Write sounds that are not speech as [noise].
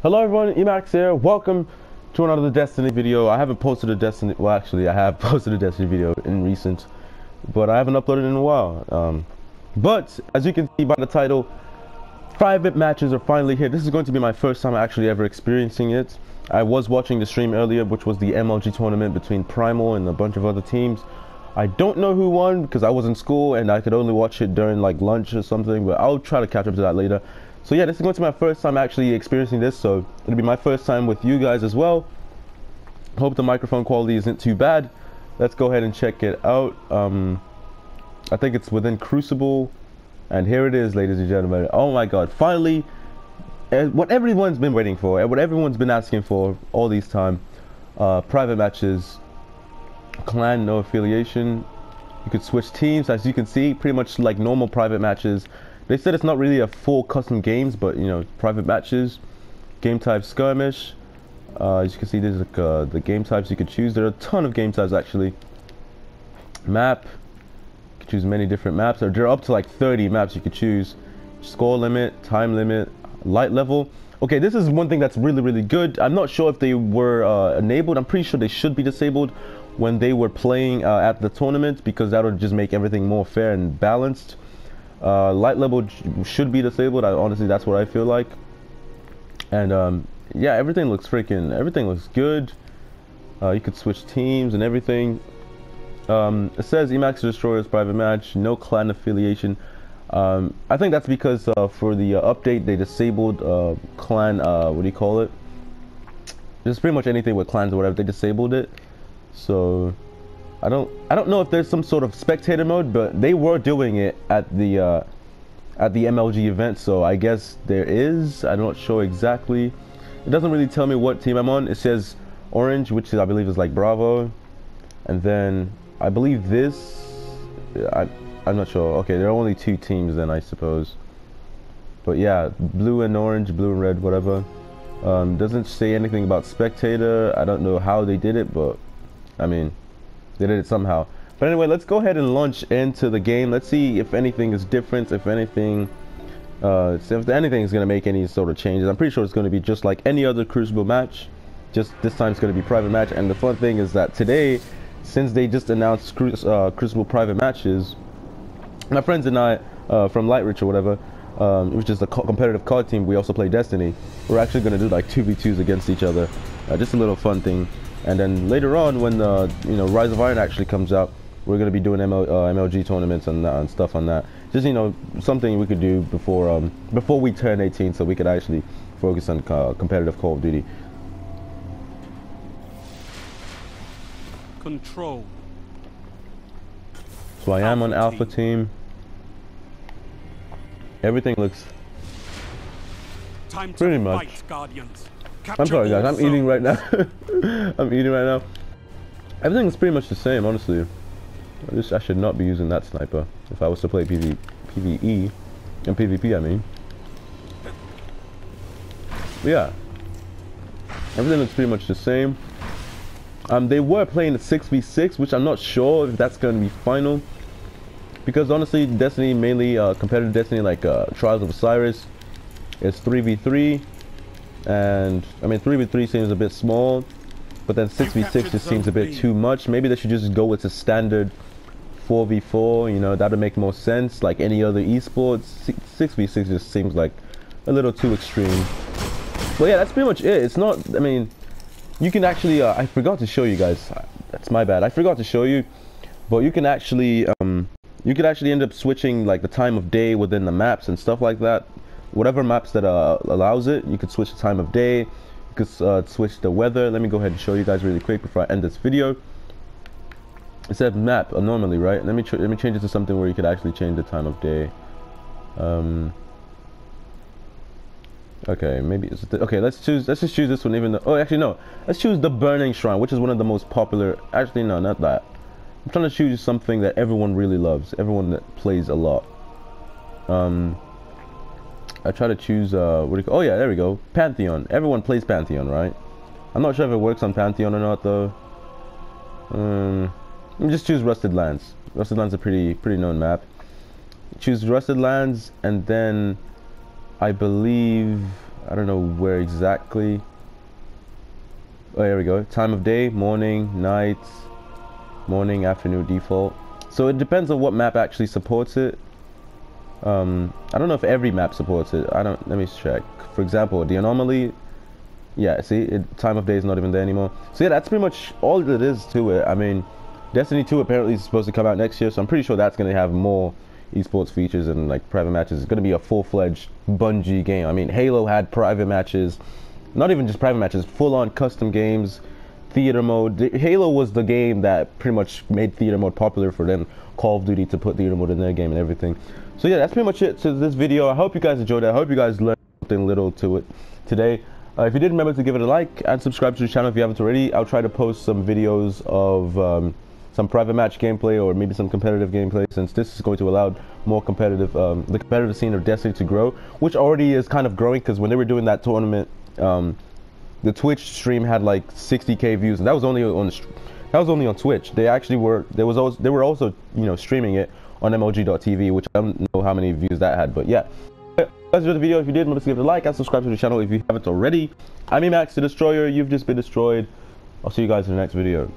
Hello everyone, Emax here. Welcome to another Destiny video. I haven't posted a Destiny, well actually I have [laughs] posted a Destiny video in recent, but I haven't uploaded in a while. Um, but as you can see by the title, private matches are finally here. This is going to be my first time actually ever experiencing it. I was watching the stream earlier, which was the MLG tournament between Primal and a bunch of other teams. I don't know who won because I was in school and I could only watch it during like lunch or something, but I'll try to catch up to that later. So yeah, this is going to be my first time actually experiencing this, so it'll be my first time with you guys as well. Hope the microphone quality isn't too bad. Let's go ahead and check it out. Um, I think it's within Crucible, and here it is, ladies and gentlemen. Oh my God! Finally, eh, what everyone's been waiting for, and what everyone's been asking for all these time, uh, private matches, clan no affiliation. You could switch teams, as you can see, pretty much like normal private matches. They said it's not really a full custom games, but you know, private matches, game type skirmish. Uh, as you can see, there's like, uh, the game types you could choose. There are a ton of game types actually. Map, you could choose many different maps. There are up to like 30 maps you could choose. Score limit, time limit, light level. Okay, this is one thing that's really, really good. I'm not sure if they were uh, enabled. I'm pretty sure they should be disabled when they were playing uh, at the tournament because that would just make everything more fair and balanced. Uh, light level should be disabled. I, honestly, that's what I feel like. And um, yeah, everything looks freaking. Everything looks good. Uh, you could switch teams and everything. Um, it says Emax Destroyers private match, no clan affiliation. Um, I think that's because uh, for the uh, update they disabled uh, clan. Uh, what do you call it? Just pretty much anything with clans or whatever. They disabled it. So I don't I don't know if there's some sort of spectator mode, but they were doing it at the uh, at the MLG event, so I guess there is. I'm not sure exactly. It doesn't really tell me what team I'm on. It says orange, which I believe is like Bravo, and then I believe this. I I'm not sure. Okay, there are only two teams then, I suppose. But yeah, blue and orange, blue and red, whatever. Um, doesn't say anything about spectator. I don't know how they did it, but I mean. They did it somehow. But anyway, let's go ahead and launch into the game. Let's see if anything is different, if anything, uh, if anything is going to make any sort of changes. I'm pretty sure it's going to be just like any other Crucible match. Just this time it's going to be private match. And the fun thing is that today, since they just announced Cru uh, Crucible private matches, my friends and I uh, from Lightrich or whatever, um, which is a co competitive card team, we also play Destiny. We're actually going to do like 2v2s against each other. Uh, just a little fun thing. And then later on, when uh, you know Rise of Iron actually comes out, we're gonna be doing ML, uh, MLG tournaments and, uh, and, stuff on that. Just you know something we could do before um, before we turn 18, so we could actually focus on uh, competitive Call of Duty. Control. So I am on Alpha team. Everything looks Time pretty much. Guardians. I'm sorry guys, I'm eating right now. [laughs] I'm eating right now. Everything's pretty much the same, honestly. I just I should not be using that sniper if I was to play PV, PVE and PvP. I mean, but yeah, everything looks pretty much the same. Um, they were playing the 6v6, which I'm not sure if that's going to be final. Because honestly, Destiny, mainly uh, competitive Destiny like uh, Trials of Osiris, is 3v3 and I mean 3v3 seems a bit small but then 6v6 just seems a bit too much. Maybe they should just go with a standard 4v4 you know that would make more sense like any other esports. 6v6 just seems like a little too extreme. But yeah that's pretty much it. It's not I mean you can actually uh, I forgot to show you guys. That's my bad. I forgot to show you but you can actually um, you could actually end up switching like the time of day within the maps and stuff like that whatever maps that uh, allows it you could switch the time of day you could uh, switch the weather. Let me go ahead and show you guys really quick before I end this video. It said map normally right? Let me let me change it to something where you could actually change the time of day. Um okay maybe it's okay let's choose let's just choose this one even though oh actually no. Let's choose the burning shrine which is one of the most popular actually no not that. I'm trying to choose something that everyone really loves everyone that plays a lot. Um I try to choose, uh, what do you call, oh yeah, there we go, Pantheon. Everyone plays Pantheon, right? I'm not sure if it works on Pantheon or not, though. Um, just choose Rusted Lands. Rusted Lands is a pretty, pretty known map. Choose Rusted Lands, and then I believe, I don't know where exactly. Oh, here we go. Time of day, morning, night, morning, afternoon default. So it depends on what map actually supports it. Um, I don't know if every map supports it. I don't. Let me check. For example, the anomaly. Yeah, see, it, time of day is not even there anymore. So yeah, that's pretty much all it is to it. I mean, Destiny 2 apparently is supposed to come out next year, so I'm pretty sure that's going to have more esports features and like private matches. It's going to be a full-fledged Bungie game. I mean, Halo had private matches, not even just private matches, full-on custom games theater mode. Halo was the game that pretty much made theater mode popular for them. Call of Duty to put theater mode in their game and everything. So yeah, that's pretty much it to this video. I hope you guys enjoyed it. I hope you guys learned something little to it today. Uh, if you did, remember to give it a like and subscribe to the channel if you haven't already. I'll try to post some videos of um, some private match gameplay or maybe some competitive gameplay since this is going to allow more competitive, um, the competitive scene of Destiny to grow, which already is kind of growing because when they were doing that tournament, um, the Twitch stream had like 60k views, and that was only on that was only on Twitch. They actually were there was also they were also you know streaming it on MLG.TV, which I don't know how many views that had, but yeah. That's the video. If you did, to give it a like and subscribe to the channel if you haven't already. I'm Emax the Destroyer. You've just been destroyed. I'll see you guys in the next video.